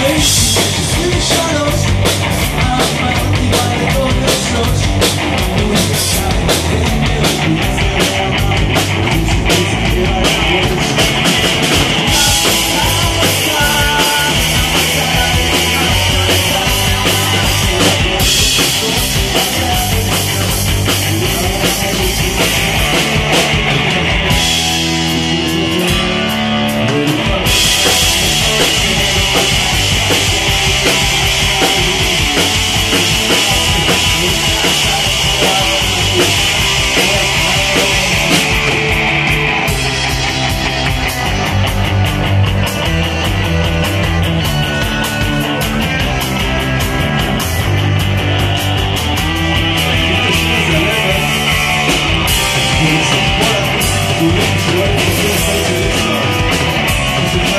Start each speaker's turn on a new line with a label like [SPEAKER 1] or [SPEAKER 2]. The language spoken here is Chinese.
[SPEAKER 1] Yes. 我俩努力学习，只有三十岁了，还是快。